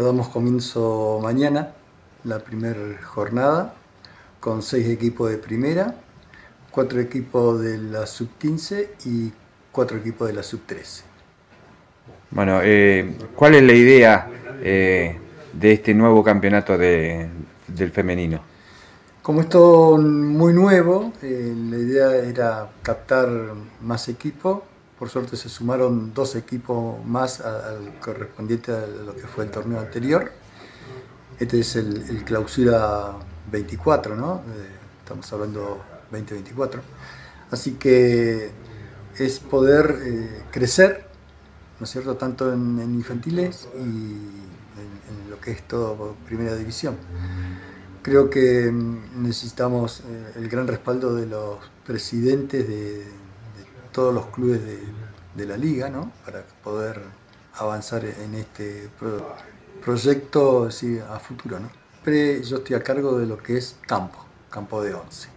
Damos comienzo mañana, la primera jornada, con seis equipos de primera, cuatro equipos de la sub-15 y cuatro equipos de la sub-13. Bueno, eh, ¿cuál es la idea eh, de este nuevo campeonato de, del femenino? Como esto muy nuevo, eh, la idea era captar más equipos. Por suerte se sumaron dos equipos más al correspondiente a lo que fue el torneo anterior. Este es el, clausura 24, ¿no? estamos hablando 2024. Así que es poder crecer ¿no es cierto?, tanto en, infantiles y en, lo que es todo primera división. Creo que mm, necesitamos eh, el gran respaldo de los presidentes de, todos los clubes de, la liga, ¿no? para poder avanzar en este proyecto a futuro. ¿no? yo estoy a cargo de lo que es campo, campo de once.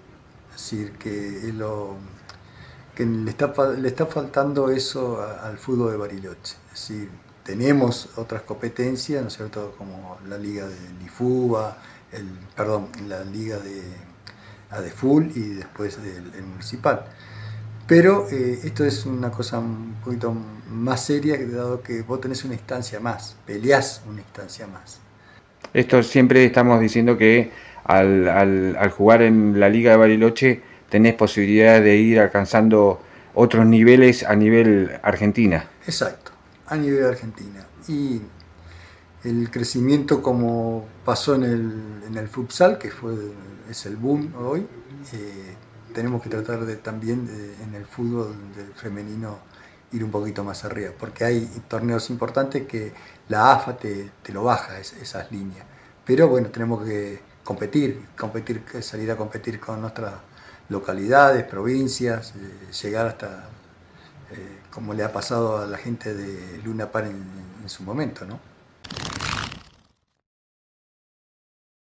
Es decir, que lo que le está, le está faltando eso al fútbol de Bariloche. Es decir, tenemos otras competencias, ¿no es cierto?, como la liga de Lifuba, el, perdón, la liga de Adeful y después el, municipal. Pero eh, esto es una cosa un poquito más seria, dado que vos tenés una instancia más, peleás una instancia más. Esto siempre estamos diciendo que al, al, al jugar en la Liga de Bariloche tenés posibilidad de ir alcanzando otros niveles a nivel Argentina. Exacto, a nivel Argentina. Y el crecimiento como pasó en el, en el futsal, que fue, es el boom hoy, eh, tenemos que tratar de también en el fútbol femenino ir un poquito más arriba, porque hay torneos importantes que la AFA te, lo baja esas líneas. Pero bueno, tenemos que competir, competir, salir a competir con nuestra localidades, provincias, eh, llegar hasta, eh, como le ha pasado a la gente de Luna Par en, en su momento, ¿no?